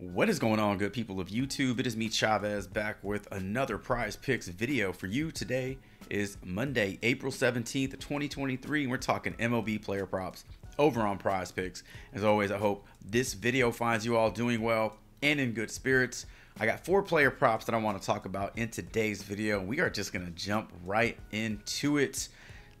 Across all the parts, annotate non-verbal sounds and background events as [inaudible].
What is going on, good people of YouTube? It is me, Chavez, back with another Prize Picks video for you. Today is Monday, April 17th, 2023, and we're talking MLB player props over on Prize Picks. As always, I hope this video finds you all doing well and in good spirits. I got four player props that I want to talk about in today's video. We are just going to jump right into it.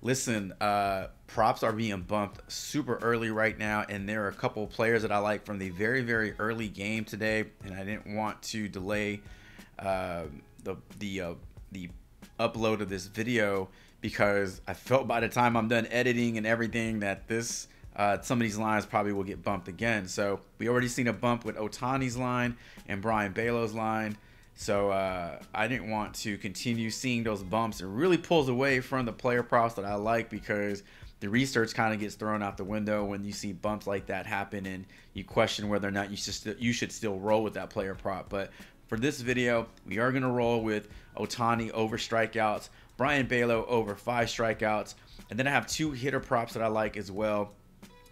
Listen, uh, props are being bumped super early right now, and there are a couple players that I like from the very, very early game today, and I didn't want to delay uh, the the uh, the upload of this video because I felt by the time I'm done editing and everything that this uh, some of these lines probably will get bumped again. So we already seen a bump with Ohtani's line and Brayan Bello's line. So uh, I didn't want to continue seeing those bumps. It really pulls away from the player props that I like because the research kind of gets thrown out the window when you see bumps like that happen and you question whether or not you should you should still roll with that player prop. But for this video, we are going to roll with Ohtani over strikeouts, Brayan Bello over five strikeouts, and then I have two hitter props that I like as well.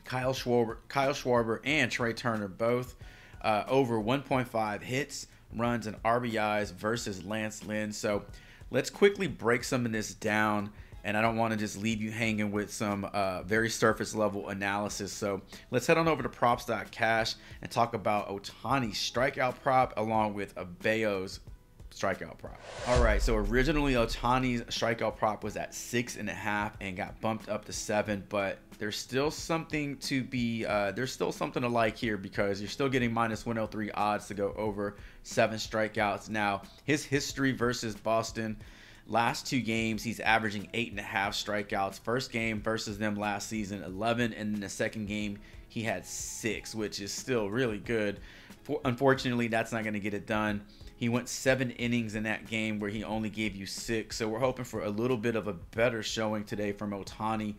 Kyle Schwarber, Kyle Schwarber and Trea Turner both uh, over 1.5 hits runs and RBIs versus Lance Lynn. So let's quickly break some of this down. And I don't want to just leave you hanging with some uh, very surface level analysis. So let's head on over to props.cash and talk about Ohtani's strikeout prop along with Bello's strikeout prop. All right, so originally Ohtani's strikeout prop was at six and a half and got bumped up to seven, but there's still something to be, uh, there's still something to like here because you're still getting minus 103 odds to go over seven strikeouts. Now, his history versus Boston, last two games, he's averaging eight and a half strikeouts. First game versus them last season, 11, and then the second game, he had six, which is still really good. For, unfortunately, that's not going to get it done. He went seven innings in that game where he only gave you six. So we're hoping for a little bit of a better showing today from Ohtani.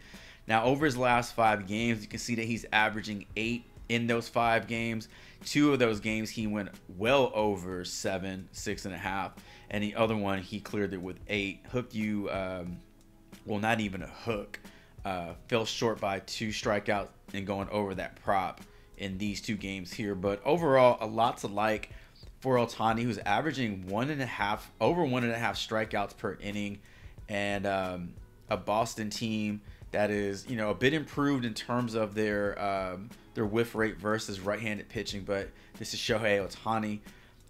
Now, over his last five games, you can see that he's averaging eight in those five games. Two of those games, he went well over seven, six and a half. And the other one, he cleared it with eight. Hooked you, um, well, not even a hook. Uh, fell short by two strikeouts and going over that prop in these two games here. But overall, a lot to like for Ohtani, who's averaging one and a half, over one and a half strikeouts per inning, and um, a Boston team that is, you know, a bit improved in terms of their um, their whiff rate versus right-handed pitching. But this is Shohei Ohtani.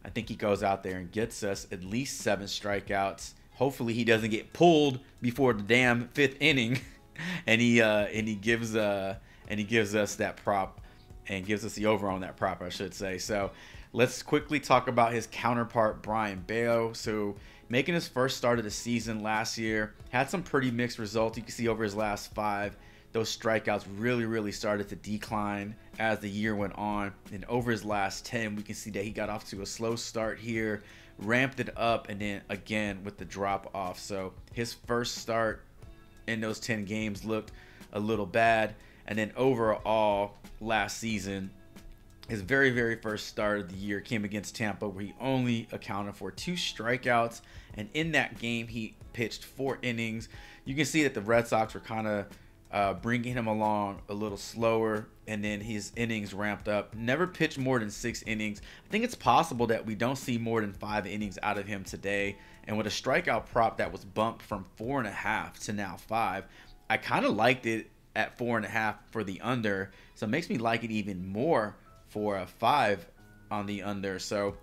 I think he goes out there and gets us at least seven strikeouts. Hopefully, he doesn't get pulled before the damn fifth inning, [laughs] and he uh, and he gives uh and he gives us that prop and gives us the over on that prop, I should say. So let's quickly talk about his counterpart, Brayan Bello. So making his first start of the season last year, had some pretty mixed results. You can see over his last five, those strikeouts really, really started to decline as the year went on. And over his last 10, we can see that he got off to a slow start here, ramped it up, and then again with the drop off. So his first start in those 10 games looked a little bad. And then overall, last season, his very, very first start of the year came against Tampa, where he only accounted for two strikeouts. And in that game, he pitched four innings. You can see that the Red Sox were kind of uh, bringing him along a little slower, and then his innings ramped up. Never pitched more than six innings. I think it's possible that we don't see more than five innings out of him today. And with a strikeout prop that was bumped from four and a half to now five, I kind of liked it at four and a half for the under. So it makes me like it even more for a five on the under. So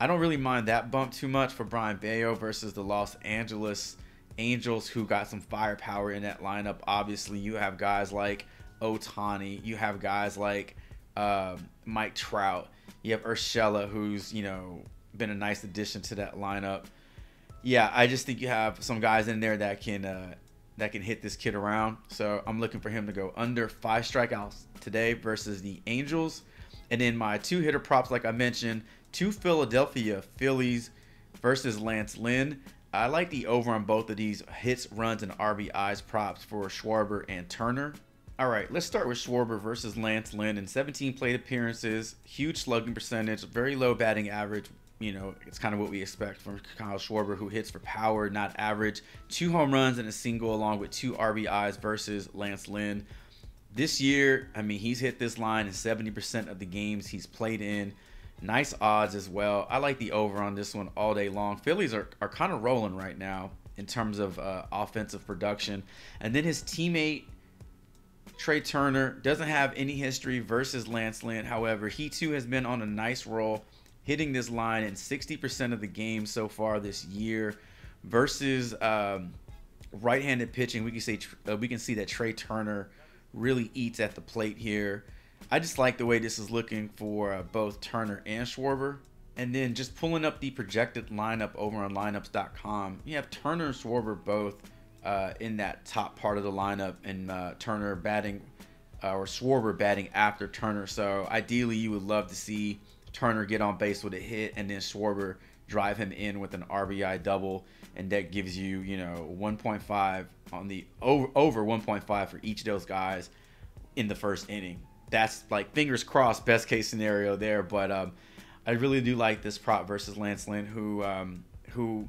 I don't really mind that bump too much for Brayan Bello versus the Los Angeles Angels, who got some firepower in that lineup. Obviously, you have guys like Ohtani, you have guys like um, Mike Trout, you have Urshela, who's you know been a nice addition to that lineup. Yeah, I just think you have some guys in there that can uh, that can hit this kid around. So I'm looking for him to go under five strikeouts today versus the Angels. And then my two hitter props, like I mentioned, two Philadelphia Phillies versus Lance Lynn. I like the over on both of these hits, runs, and RBIs props for Schwarber and Turner. All right, let's start with Schwarber versus Lance Lynn in 17 plate appearances, huge slugging percentage, very low batting average. You know, it's kind of what we expect from Kyle Schwarber, who hits for power, not average. Two home runs and a single, along with two RBIs versus Lance Lynn. This year, I mean, he's hit this line in 70% of the games he's played in. Nice odds as well. I like the over on this one all day long. Phillies are, are kind of rolling right now in terms of uh, offensive production. And then his teammate, Trea Turner, doesn't have any history versus Lance Lynn. However, he too has been on a nice roll, hitting this line in 60% of the games so far this year versus um, right-handed pitching. We can say uh, we can see that Trea Turner really eats at the plate here. I just like the way this is looking for uh, both Turner and Schwarber. And then just pulling up the projected lineup over on lineups.com, you have Turner and Schwarber both uh, in that top part of the lineup, and uh, Turner batting uh, or Schwarber batting after Turner. So ideally, you would love to see Turner get on base with a hit, and then Schwarber drive him in with an RBI double, and that gives you, you know, 1.5 on the over over 1.5 for each of those guys in the first inning. That's like fingers crossed, best case scenario there. But um, I really do like this prop versus Lance Lynn, who um, who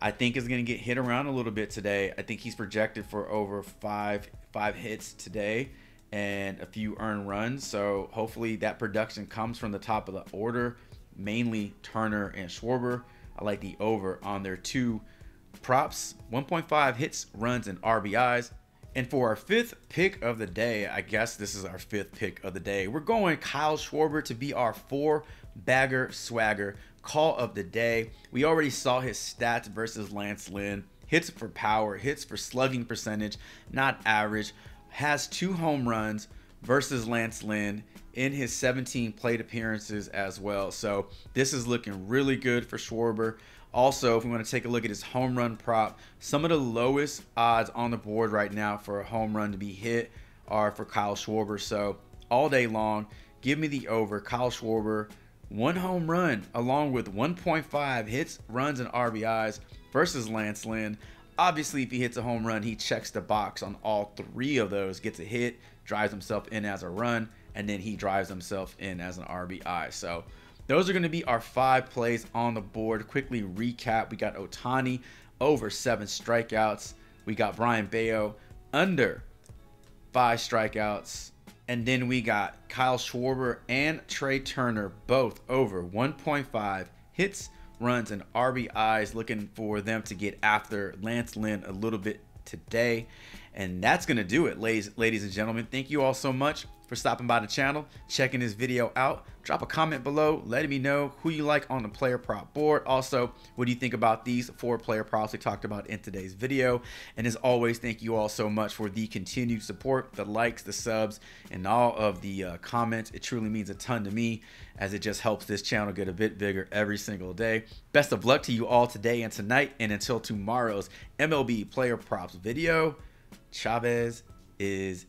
I think is going to get hit around a little bit today. I think he's projected for over five five hits today and a few earned runs. So hopefully that production comes from the top of the order, mainly Turner and Schwarber. I like the over on their two props 1.5 hits, runs, and RBIs. And for our fifth pick of the day, I guess this is our fifth pick of the day. We're going Kyle Schwarber to be our four bagger swagger call of the day. We already saw his stats versus Lance Lynn. Hits for power, hits for slugging percentage, not average. Has two home runs versus Lance Lynn in his 17 plate appearances as well. So this is looking really good for Schwarber. Also, if we want to take a look at his home run prop, some of the lowest odds on the board right now for a home run to be hit are for Kyle Schwarber. So all day long, give me the over. Kyle Schwarber, one home run along with 1.5 hits, runs, and RBIs versus Lance Lynn. Obviously, if he hits a home run, he checks the box on all three of those, gets a hit, drives himself in as a run, and then he drives himself in as an RBI. So those are going to be our five plays on the board. Quickly recap we got Ohtani over seven strikeouts, we got Brayan Bello under five strikeouts. And then we got Kyle Schwarber and Trea Turner both over 1.5 hits, runs, and RBIs. Looking for them to get after Lance Lynn a little bit today. And that's going to do it, ladies, ladies and gentlemen. Thank you all so much for stopping by the channel, checking this video out. Drop a comment below letting me know who you like on the player prop board. Also, what do you think about these four player props we talked about in today's video? And as always, thank you all so much for the continued support, the likes, the subs, and all of the uh, comments. It truly means a ton to me as it just helps this channel get a bit bigger every single day. Best of luck to you all today and tonight. And until tomorrow's MLB player props video, Chavez is